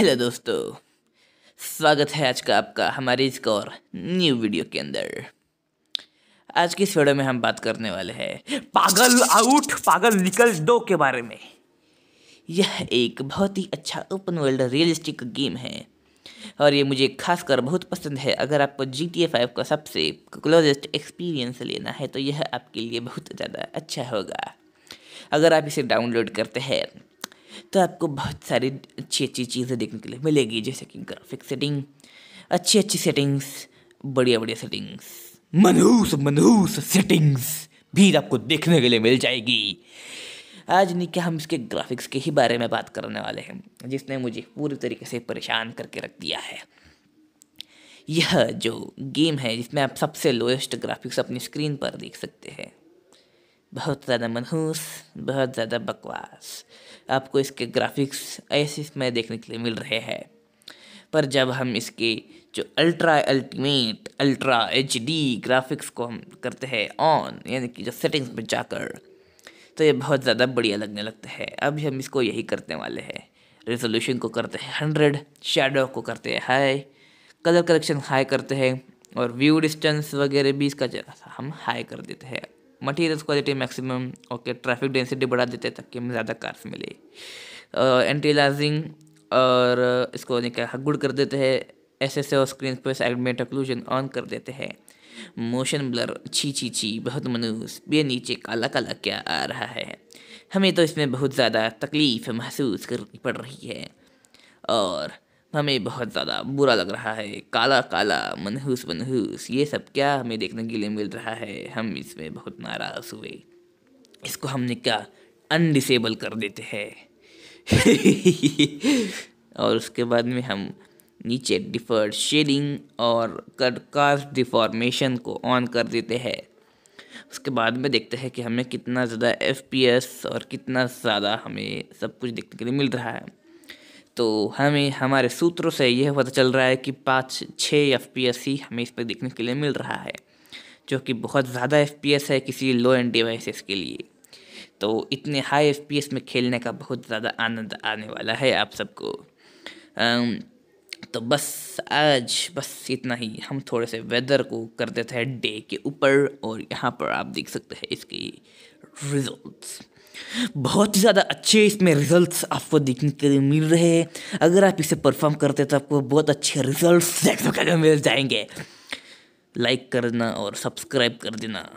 Hello दोस्तों, स्वागत है आज का आपका हमारे इस और न्यू वीडियो के अंदर। आज की इस वीडियो में हम बात करने वाले हैं, पागल आउट पागल निकल दो के बारे में। यह एक बहुत ही अच्छा ओपन वर्ल्ड रियलिस्टिक गेम है, और ये मुझे खासकर बहुत पसंद है। अगर आपको जी टी ए फाइव का सबसे क्लोजेस्ट एक्सपीरियंस लेना है तो यह आपके लिए बहुत ज़्यादा अच्छा होगा। अगर आप इसे डाउनलोड करते हैं तो आपको बहुत सारी अच्छी अच्छी चीज़ें देखने के लिए मिलेगी, जैसे कि ग्राफिक सेटिंग अच्छी अच्छी सेटिंग्स बढ़िया बढ़िया सेटिंग्स मनहूस मनहूस सेटिंग्स भी आपको देखने के लिए मिल जाएगी। आज नहीं क्या हम इसके ग्राफिक्स के ही बारे में बात करने वाले हैं, जिसने मुझे पूरी तरीके से परेशान करके रख दिया है। यह जो गेम है, जिसमें आप सबसे लोएस्ट ग्राफिक्स अपनी स्क्रीन पर देख सकते हैं। बहुत ज़्यादा मनहूस, बहुत ज़्यादा बकवास। आपको इसके ग्राफिक्स ऐसे इसमें देखने के लिए मिल रहे हैं। पर जब हम इसके जो ultra ultimate ultra H D graphics को हम करते हैं ऑन यानी कि जो सेटिंग्स में जाकर तो ये बहुत ज़्यादा बढ़िया लगने लगता है। अभी हम इसको यही करने वाले हैं। रेजोल्यूशन को करते हैं हंड्रेड शेडो को करते हैं हाई कलर करेक्शन हाई करते हैं, और व्यू डिस्टेंस वगैरह भी इसका हम हाई कर देते हैं। Material quality maximum okay traffic density बढ़ा देते हैं ताकि हमें ज़्यादा कार्स मिले। एंटी लाजिंग और इसको गुड कर देते हैं एस एस और स्क्रीन पर साइड में टक्लूजन ऑन कर देते हैं। मोशन ब्लर छी छी छी बहुत मनूस ये नीचे काला काला क्या आ रहा है? हमें तो इसमें बहुत ज़्यादा तकलीफ़ महसूस करनी पड़ रही है। और हमें बहुत ज़्यादा बुरा लग रहा है। काला काला, मनहूस मनहूस, ये सब क्या हमें देखने के लिए मिल रहा है? हम इसमें बहुत नाराज़ हुए। इसको हमने क्या अनडिसेबल कर देते हैं? और उसके बाद में हम नीचे डिफर्ड शेडिंग और कास्ट डिफॉर्मेशन को ऑन कर देते हैं। उसके बाद में देखते हैं कि हमें कितना ज़्यादा एफपीएस और कितना ज़्यादा हमें सब कुछ देखने के लिए मिल रहा है। तो हमें, हमारे सूत्रों से यह पता चल रहा है कि पाँच छः एफ़ पी एस ही हमें इस पर देखने के लिए मिल रहा है, जो कि बहुत ज़्यादा एफ़ पी एस है किसी लो एंड डिवाइसेस के लिए। तो इतने हाई एफ़ पी एस में खेलने का बहुत ज़्यादा आनंद आने वाला है आप सबको। तो बस आज, बस इतना ही। हम थोड़े से वेदर को कर देते हैं डे के ऊपर और यहाँ पर आप देख सकते हैं इसकी रिजल्ट्स बहुत ही ज़्यादा अच्छे इसमें रिजल्ट्स आपको देखने के लिए मिल रहे हैं। अगर आप इसे परफॉर्म करते हैं तो आपको बहुत अच्छे रिजल्ट्स देखने के मिल जाएँगे। लाइक करना और सब्सक्राइब कर देना।